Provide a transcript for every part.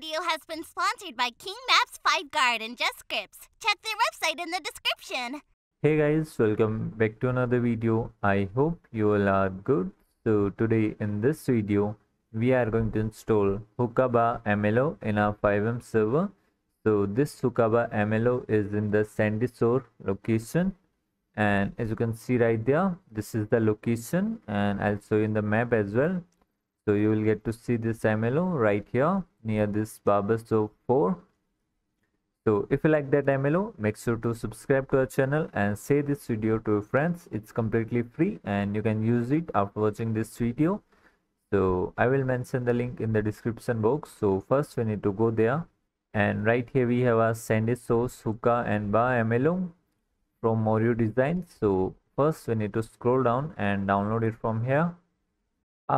video has been sponsored by King Maps FiveGuard and Just Scripts. Check their website in the description. Hey guys, welcome back to another video. I hope you all are good. So today in this video, we are going to install Hookah MLO in our FiveM server. So this Hookah MLO is in the Sandy Shore location. And as you can see right there, this is the location and I'll show you in the map as well so you will get to see this MLO right here near this barber shop 4 so if you like that MLO make sure to subscribe to our channel and share this video to your friends. It's completely free and you can use it after watching this video. So I will mention the link in the description box. So first we need to go there. And right here we have a Sandy Shores hookah and bar MLO from Moreo Design so first we need to scroll down and download it from here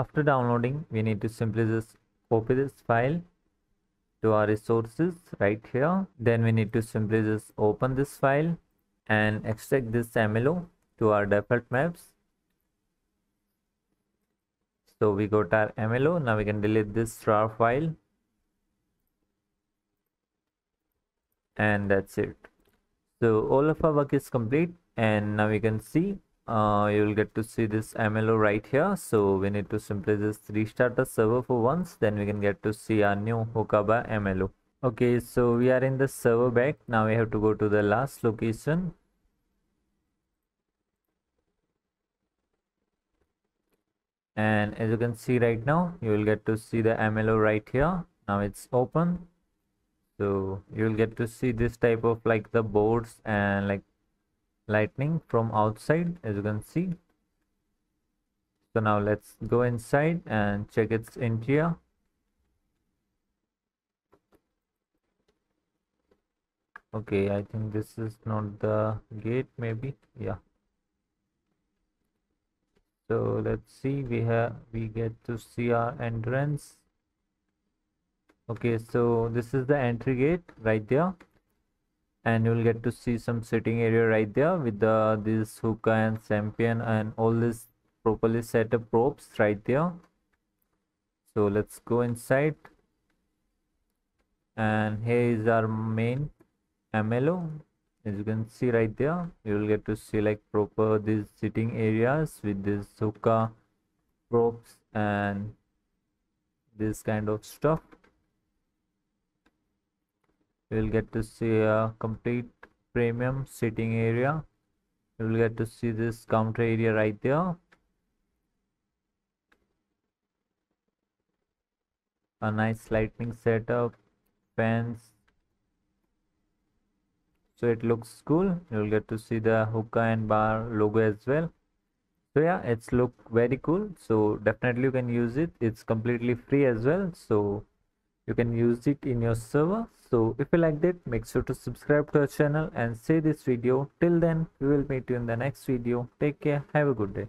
after downloading we need to simply just copy this file to our resources right here. Then we need to simply just open this file and extract this MLO to our default maps. So we got our MLO. Now we can delete this rar file. And that's it. So all of our work is complete. And now we can see uh, you will get to see this MLO right here. So we need to simply just restart the server for once. Then we can get to see our new Hookah MLO okay so we are in the server back. Now we have to go to the last location. And as you can see right now you will get to see the MLO right here. Now it's open. So you will get to see this type of like the boards and like lightning from outside as you can see. So now let's go inside and check its interior. Okay i think this is not the gate maybe. Yeah. So let's see we have we get to see our entrance. Okay so this is the entry gate right there and you'll get to see some sitting area right there with the this hookah and champion and all this properly set up ropes right there. So let's go inside. And here is our main MLO as you can see right there you will get to see like proper these sitting areas with this hookah ropes and this kind of stuff you will get to see a complete premium sitting area. You will get to see this counter area right there. A nice lighting setup fans. So it looks cool. You will get to see the hookah and bar logo as well. So yeah it's look very cool. So definitely you can use it. It's completely free as well. So you can use it in your server. So if you liked it make sure to subscribe to our channel and share this video. Till then we will meet you in the next video. Take care. Have a good day